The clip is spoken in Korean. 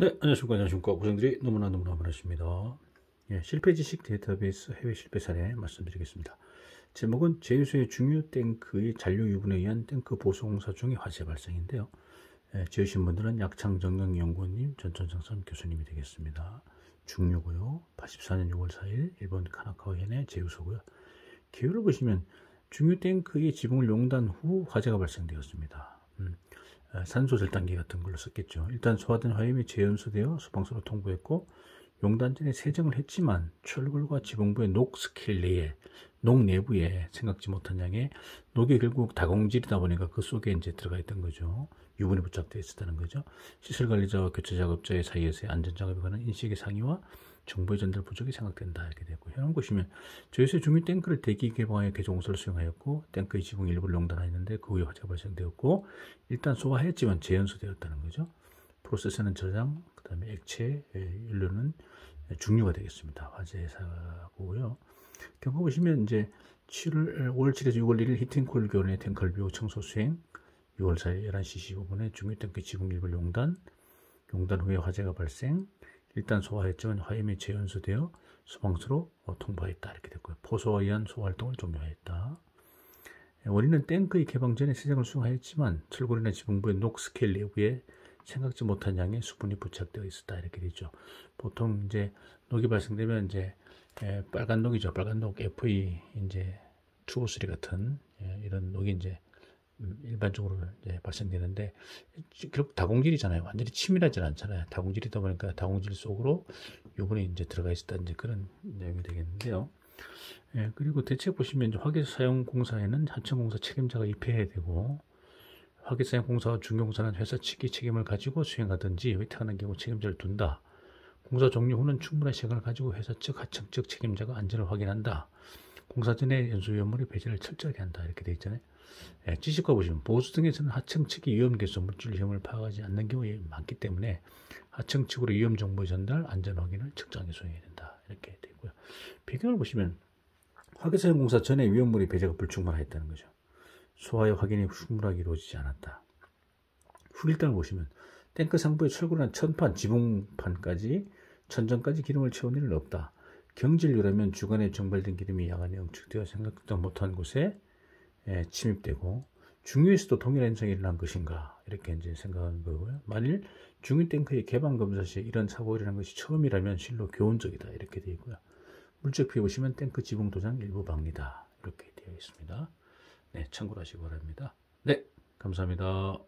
네, 안녕하십니까. 안녕하십니까. 고생들이 너무나 너무나 많으십니다. 예, 실패 지식 데이터베이스 해외 실패 사례 말씀드리겠습니다. 제목은 제휴소의 중유 탱크의 잔류 유분에 의한 탱크 보수 공사 중에 화재 발생인데요. 예, 지으신 분들은 약창정영연구원님, 전천장선 교수님이 되겠습니다. 중유고요. 84년 6월 4일 일본 카나카와현의 제휴소고요. 기후를 보시면 중유 탱크의 지붕을 용단 후 화재가 발생되었습니다. 음, 산소 절단기 같은 걸로 썼겠죠. 일단 소화된 화염이 재연소되어 소방서로 통보했고 용단전에 세정을 했지만 철골과 지붕부의 녹 스킬 내에 녹 내부에 생각지 못한 양의 녹이 결국 다공질이다 보니까 그 속에 이제 들어가 있던 거죠. 유분이 부착되어 있었다는 거죠. 시설 관리자와 교체 작업자의 사이에서의 안전 작업에 관한 인식의 상의와 정보의 전달 부족이 생각된다 이렇게 현황 보시면 저희서 중위 탱크를 대기 개방하여 개조공사를 수용하였고 탱크의 지붕 일부를 용단하였는데 그 후에 화재가 발생되었고 일단 소화했지만 재연소되었다는 거죠. 프로세스는 저장, 그 다음에 액체, 연료는 중류가 되겠습니다. 화재 사고고요. 경고 보시면 이제 7월 5월 7일에서 6월 1일 히팅콜 교원의 탱크를 비우 청소 수행 6월 4일 11시 15분에 중위 탱크 지붕 일부 용단 용단 후에 화재가 발생 일단 소화했지만 화염이 재연소되어 소방서로 통보했다 이렇게 됐고요. 포소와 의한 소활동을 종료했다. 원인은 탱크의 개방 전에 세정을 수행하였지만 철골이나 지붕부의 녹 스케일 내부에 생각지 못한 양의 유분이 부착되어 있었다 이렇게 되죠. 보통 이제 녹이 발생되면 이제 빨간 녹이죠. 빨간 녹 Fe 이제 two O3 같은 예, 이런 녹이 이제 음, 일반적으로 이제 발생되는데 결국 다공질이잖아요. 완전히 치밀하지 않잖아요. 다공질이다 보니까 다공질 속으로 요번에 이제 들어가 있었다 이제 그런 내용이 되겠는데요. 예, 그리고 대책 보시면 화계 사용 공사에는 하청 공사 책임자가 입회해야 되고 화계 사용 공사와 중개공사는 회사 측이 책임을 가지고 수행하든지 위탁하는 경우 책임자를 둔다. 공사 종료 후는 충분한 시간을 가지고 회사 측, 하청 측 책임자가 안전을 확인한다. 공사 전에 연수위험물의 배제를 철저하게 한다. 이렇게 되어 있잖아요. 예, 지식과 보시면 보수 등에서는 하청 측이 위험 개수 물질 위험을 파악하지 않는 경우가 많기 때문에 하청 측으로 위험 정보 전달, 안전 확인을 측정해 수행해야 된다. 이렇게 되어 있고요. 배경을 보시면 화계사용 공사 전에 위험물의 배제가 불충분하였다는 거죠. 소화의 확인이 충분하게 이루어지지 않았다. 후일단을 보시면 탱크 상부에 철근한 천판, 지붕판까지 천정까지 기름을 채운 일은 없다. 경질류라면 주간에 정발된 기름이 야간에 응축되어 생각도 못한 곳에 예, 침입되고 중유에서도 동일한 현상이 일어난 것인가 이렇게 이제 생각하는 거고요. 만일 중유 탱크의 개방 검사 시에 이런 사고가 일어난 것이 처음이라면 실로 교훈적이다 이렇게 되어 있고요. 물적 피해 보시면 탱크 지붕 도장 일부 방리다 이렇게 되어 있습니다. 네, 참고하시기 바랍니다. 네, 감사합니다.